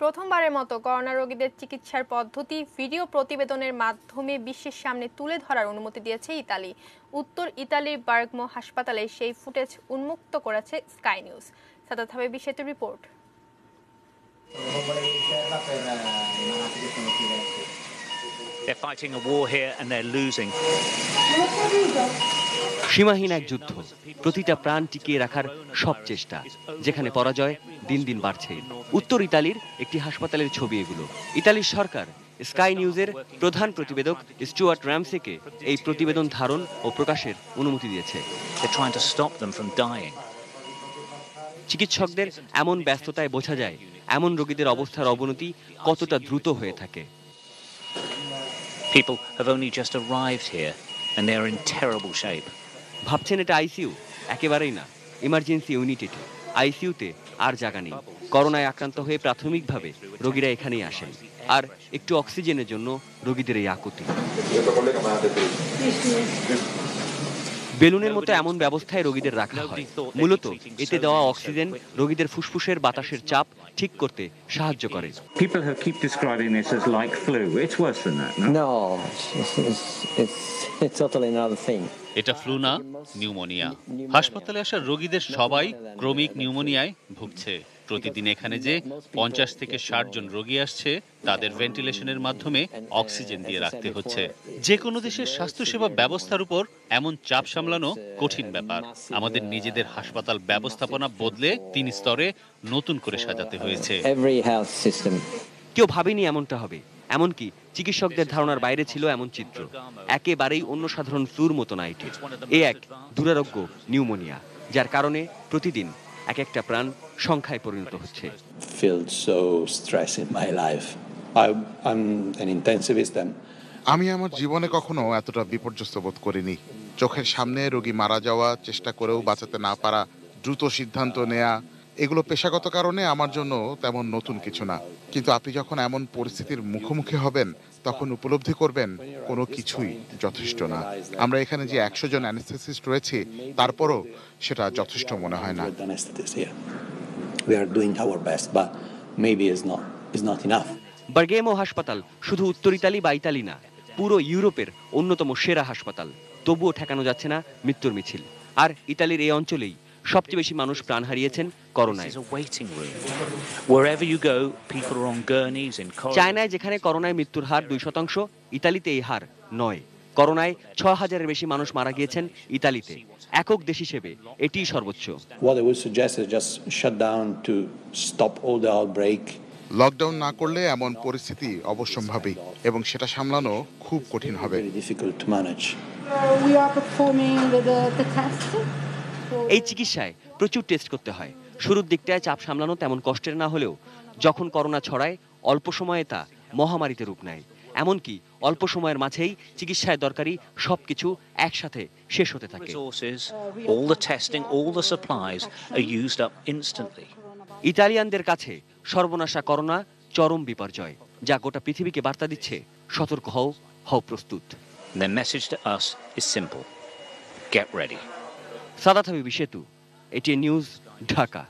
প্রথমবারের মতো করোনা রোগীদের চিকিৎসার পদ্ধতি ভিডিও প্রতিবেদনের মাধ্যমে বিশ্বের সামনে তুলে ধরার অনুমতি দিয়েছে ইতালি। উত্তর ইতালির বার্গমো হাসপাতালে সেই ফুটেজ উন্মুক্ত করেছে স্কাই নিউজ। সাদাত সেতু রিপোর্ট। They're fighting a war here and they're losing. সীমাহীন এক যুদ্ধ। প্রতিটা প্রাণ টিকিয়ে রাখার সব চেষ্টা যেখানে পরাজয় দিন দিন বাড়ছে। উত্তর ইতালির একটি হাসপাতালের ছবি এগুলো। ইতালির সরকার স্কাই নিউজের প্রধান প্রতিবেদক স্টুয়ার্ট র্যামসেকে এই প্রতিবেদন ধারণ ও প্রকাশের অনুমতি দিয়েছে. চিকিৎসকদের এমন ব্যস্ততায় বোঝা যায় এমন রোগীদের অবস্থার অবনতি কতটা দ্রুত হয়ে থাকে। People have only just arrived here and they're in terrible shape. ভাবছেন এটা আইসিইউ? একেবারেই না। ইমার্জেন্সি ইউনিট এটি। আইসিইউতে আর জায়গা নেই। করোনায় আক্রান্ত হয়ে প্রাথমিকভাবে রোগীরা এখানেই আসেন। আর একটু অক্সিজেনের জন্য রোগীদের এই আকুতি। বেলুনের মতো এমন ব্যবস্থায় রোগীদের রাখা হয়। মূলত এতে দেওয়া অক্সিজেন রোগীদের ফুসফুসের বাতাসের চাপ ঠিক করতে সাহায্য করে. এটা ফ্লু না নিউমোনিয়া হাসপাতালে আসা রোগীদের সবাই ক্রমিক নিউমোনিয়ায় ভুগছে। প্রতিদিন এখানে যে পঞ্চাশ থেকে ষাট জন রোগী আসছে তাদের ভেন্টিলেশনের মাধ্যমে অক্সিজেন দিয়ে রাখতে হচ্ছে। যে কোনো দেশের স্বাস্থ্যসেবা ব্যবস্থার উপর এমন চাপ সামলানো কঠিন ব্যাপার। আমাদের নিজেদের হাসপাতাল ব্যবস্থাপনা বদলে তিন স্তরে নতুন করে সাজাতে হয়েছে। কেউ ভাবেনি এমনটা হবে। এমনকি চিকিৎসকদের ধারণার বাইরে ছিল এমন চিত্র। একেবারেই অন্য সাধারণ ফ্লুর মতো না এটি এ এক দুরারোগ্য নিউমোনিয়া যার কারণে প্রতিদিন এক একটা প্রাণ সংখ্যায় পরিণত হচ্ছে feel so stress in my life. I, I'm an intensivist and আমি আমার জীবনে কখনো এতটা বিপর্যস্ত বোধ করিনি চোখের সামনে রোগী মারা যাওয়া চেষ্টা করেও বাঁচাতে না পারা দ্রুত সিদ্ধান্ত নেয়া এগুলো পেশাগত কারণে আমার জন্য তেমন নতুন কিছু না। কিন্তু আপনি যখন এমন পরিস্থিতির মুখোমুখি হবেন তখন উপলব্ধি করবেন কোনো কিছুই যথেষ্ট না। আমরা এখানে যে একশো জন অ্যানেস্থেসিস্ট রয়েছি তারপরও সেটা যথেষ্ট মনে হয় না. বার্গেমো হাসপাতাল শুধু উত্তর ইতালি বা ইতালি না পুরো ইউরোপের অন্যতম সেরা হাসপাতাল। তবুও ঠেকানো যাচ্ছে না মৃত্যুর মিছিল। আর ইতালির এই অঞ্চলেই সবচেয়ে বেশি মানুষ প্রাণ হারিয়েছেন করোনায়. চায়নায় যেখানে করোনায় মৃত্যুর হার দুই শতাংশ ইতালিতে এই হার নয়। করোনায় ছ হাজারের বেশি মানুষ মারা গিয়েছেন ইতালিতে। একক দেশ হিসেবে এটিই সর্বোচ্চ. লকডাউন না করলে এমন পরিস্থিতি অবশ্যম্ভাবী এবং সেটা সামলানো খুব কঠিন হবে। The, the, the. এই চিকিৎসায় প্রচুর টেস্ট করতে হয় শুরুর দিকটায় চাপ সামলানো তেমন কষ্টের না হলেও যখন করোনা ছড়ায় অল্প সময়ে তা মহামারীতে রূপ নেয় এমনকি অল্প সময়ের মাঝেই চিকিৎসায় দরকারি সবকিছু একসাথে শেষ হতে থাকে the the. ইতালিয়ানদের কাছে সর্বনাশা করোনা চরম বিপর্যয় যা গোটা পৃথিবীকে বার্তা দিচ্ছে সতর্ক হও হও প্রস্তুত their message to us is simple get ready. Saadat হাবিবি সেতু এটি নিউজ ঢাকা।